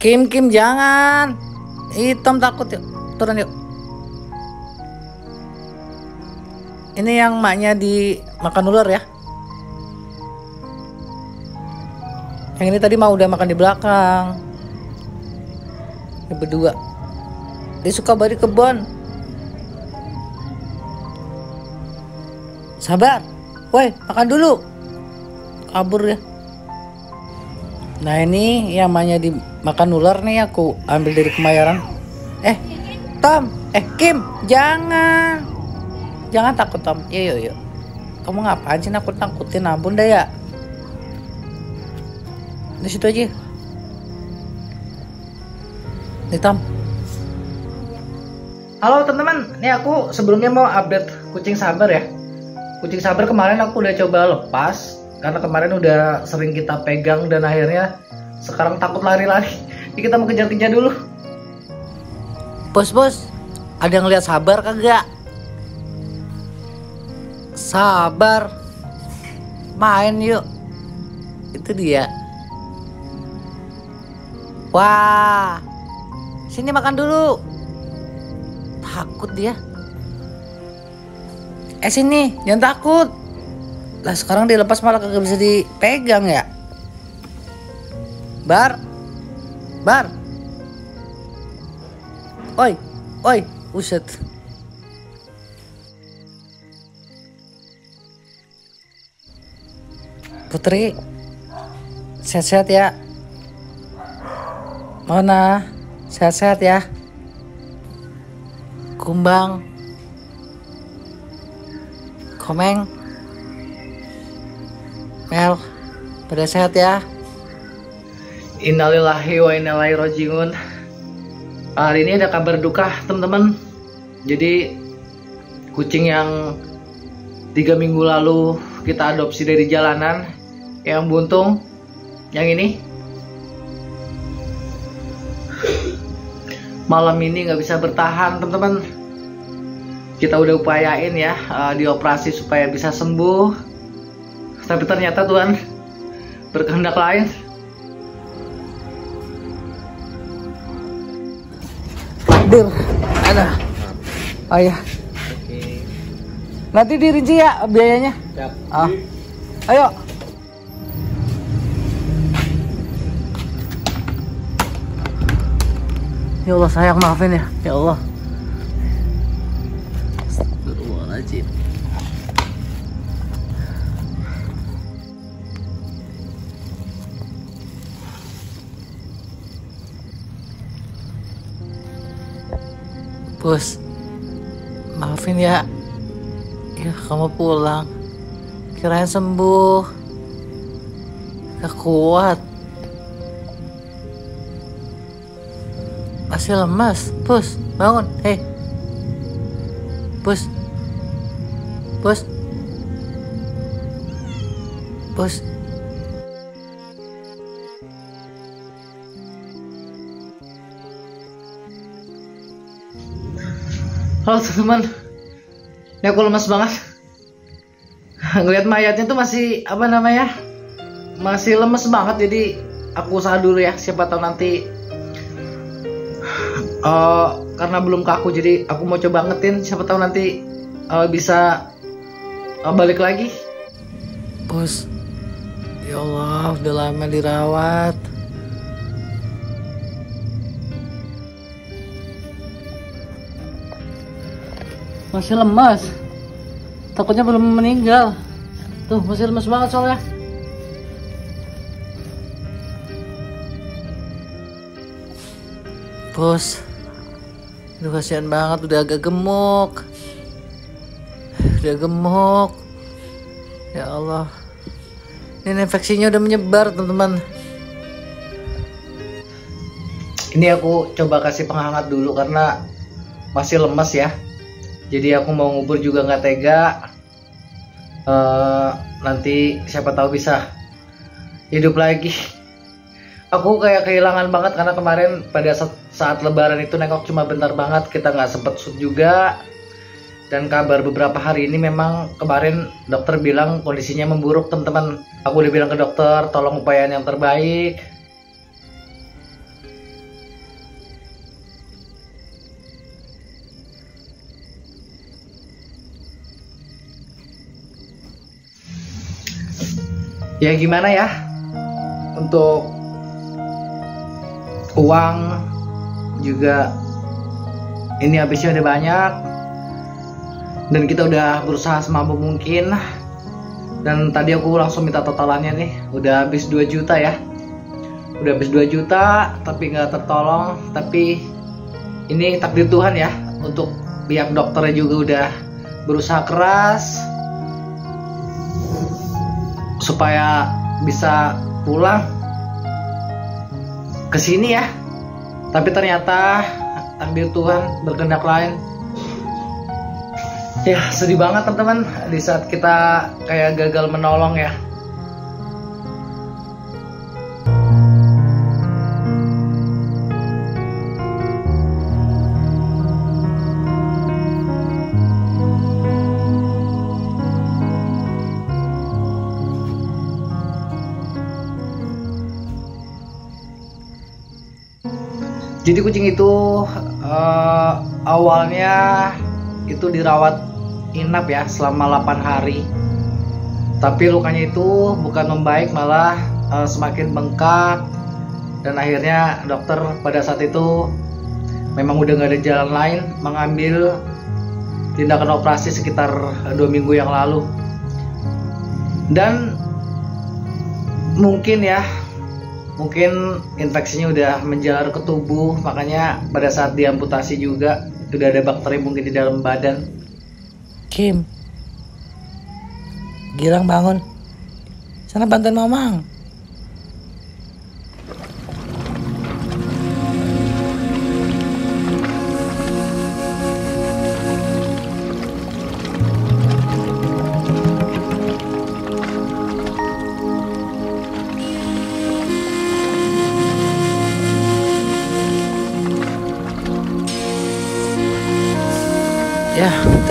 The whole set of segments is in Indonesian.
Kim Kim jangan. Hitam takut yuk. Turun yuk. Ini yang maknya dimakan ular ya. Yang ini tadi mau udah makan di belakang. Ini berdua. Dia suka balik kebun. Sabar. Woi, makan dulu. Kabur ya. Nah ini yang namanya dimakan ular nih aku ambil dari kemayoran. Eh, Tom, eh Kim, jangan. Jangan takut Tom. Yuk yuk yuk. Kamu ngapain sih nakut nakutin ampun dah ya. Di situ aja. Nih Tom. Halo teman-teman, ini aku sebelumnya mau update kucing sabar ya. Kucing sabar kemarin aku udah coba lepas karena kemarin udah sering kita pegang dan akhirnya sekarang takut lari-lari. Jadi kita mau kejar-kejar dulu. Bos bos, ada yang lihat sabar kagak? Sabar, main yuk. Itu dia. Wah, sini makan dulu. Takut dia. Eh sini, jangan takut. Lah sekarang dilepas malah kagak bisa dipegang ya. Bar. Bar. Oi, oi, uset. Putri, sehat-sehat ya. Mana, sehat-sehat ya. Kumbang, Komeng, Mel, pada sehat ya. Innalillahi wa innalillahi rojiun. Hari ini ada kabar duka teman-teman. Jadi kucing yang tiga minggu lalu kita adopsi dari jalanan, yang buntung, yang ini malam ini nggak bisa bertahan teman-teman. Kita udah upayain ya uh, dioperasi supaya bisa sembuh, tapi ternyata Tuhan berkehendak lain. Dir, ada. Oh iya. Nanti dirinci ya biayanya. Siap. Ah. Ayo. Ya Allah sayang maafin ya. Ya Allah. Bos, maafin ya. Ya kamu pulang. Kirain sembuh. Gak kuat. Masih lemas. Bos, bangun. Hei. Bos. Bos. Bos. Halo teman-teman. Ini aku lemas banget. Ngeliat mayatnya tuh masih apa namanya? Masih lemes banget jadi aku usaha dulu ya. Siapa tahu nanti eh karena belum kaku jadi aku mau coba ngetin siapa tahu nanti eh, bisa eh, balik lagi. Bos. Ya Allah, udah lama dirawat. Masih lemas. Takutnya belum meninggal. Tuh, masih lemas banget soalnya. Bos. Aduh kasihan banget udah agak gemuk. Udah gemuk. Ya Allah. Ini infeksinya udah menyebar, teman-teman. Ini aku coba kasih penghangat dulu karena masih lemas ya. Jadi aku mau ngubur juga nggak tega. Eh, nanti siapa tahu bisa hidup lagi. Aku kayak kehilangan banget karena kemarin pada saat, saat lebaran itu nengok cuma bentar banget kita nggak sempet shoot juga. Dan kabar beberapa hari ini memang kemarin dokter bilang kondisinya memburuk teman-teman. Aku udah bilang ke dokter tolong upayain yang terbaik. Ya gimana ya? Untuk uang juga ini habisnya udah banyak. Dan kita udah berusaha semampu mungkin. Dan tadi aku langsung minta totalannya nih. Udah habis 2 juta ya. Udah habis 2 juta tapi nggak tertolong. Tapi ini takdir Tuhan ya untuk pihak dokternya juga udah berusaha keras supaya bisa pulang ke sini ya. Tapi ternyata takdir Tuhan berkehendak lain. Ya sedih banget teman-teman di saat kita kayak gagal menolong ya Jadi kucing itu uh, awalnya itu dirawat inap ya selama 8 hari. Tapi lukanya itu bukan membaik malah uh, semakin bengkak. Dan akhirnya dokter pada saat itu memang udah nggak ada jalan lain mengambil tindakan operasi sekitar dua minggu yang lalu. Dan mungkin ya mungkin infeksinya udah menjalar ke tubuh makanya pada saat diamputasi juga sudah ada bakteri mungkin di dalam badan Kim. Gilang bangun. Sana bantuin Mamang.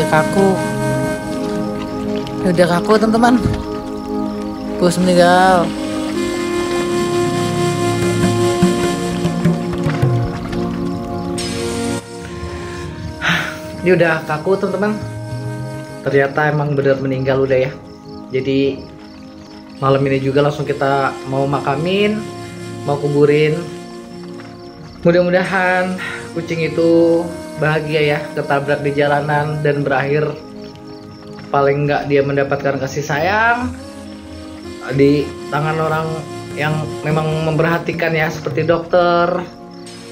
Kaku udah kaku teman-teman. Bos meninggal. Ini udah kaku teman-teman. Ternyata emang benar meninggal udah ya. Jadi malam ini juga langsung kita mau makamin mau kuburin. Mudah-mudahan kucing itu bahagia ya ketabrak di jalanan dan berakhir. Paling nggak dia mendapatkan kasih sayang di tangan orang yang memang memperhatikan ya seperti dokter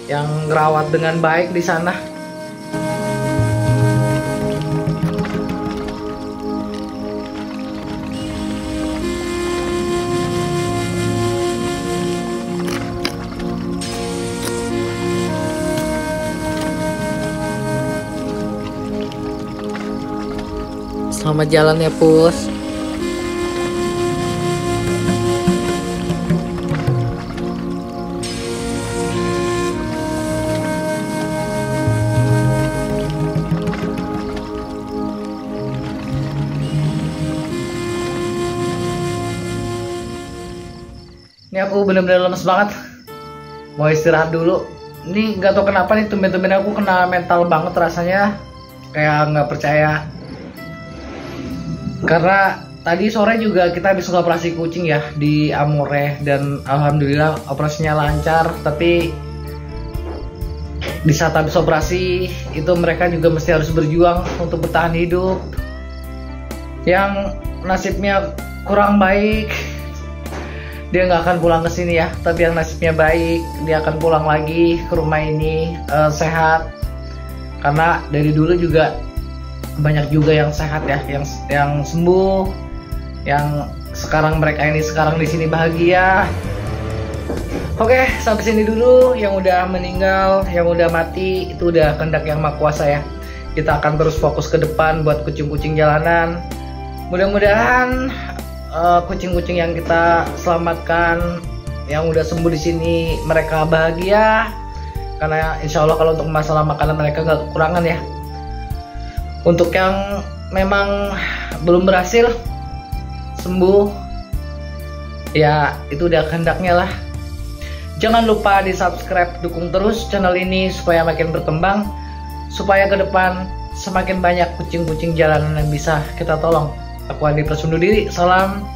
yang merawat dengan baik di sana Selamat jalan ya, Pus. Ini aku bener-bener lemes banget. Mau istirahat dulu. Ini nggak tau kenapa nih tumben-tumben aku kena mental banget rasanya. Kayak nggak percaya karena tadi sore juga kita habis operasi kucing ya di Amore. Dan alhamdulillah operasinya lancar tapi di saat habis operasi itu mereka juga mesti harus berjuang untuk bertahan hidup. Yang nasibnya kurang baik dia nggak akan pulang ke sini ya. Tapi yang nasibnya baik dia akan pulang lagi ke rumah ini uh, sehat. Karena dari dulu juga banyak juga yang sehat ya yang yang sembuh yang sekarang mereka ini sekarang di sini bahagia Oke, sampai sini dulu. Yang udah meninggal, yang udah mati, itu udah kehendak yang maha kuasa ya. Kita akan terus fokus ke depan buat kucing-kucing jalanan. Mudah-mudahan uh, kucing-kucing yang kita selamatkan, yang udah sembuh di sini, mereka bahagia. Karena insya Allah kalau untuk masalah makanan mereka nggak kekurangan ya untuk yang memang belum berhasil sembuh ya itu udah kehendaknya lah. Jangan lupa di subscribe dukung terus channel ini supaya makin berkembang supaya ke depan semakin banyak kucing-kucing jalanan yang bisa kita tolong. Aku Andi Prasundu diri salam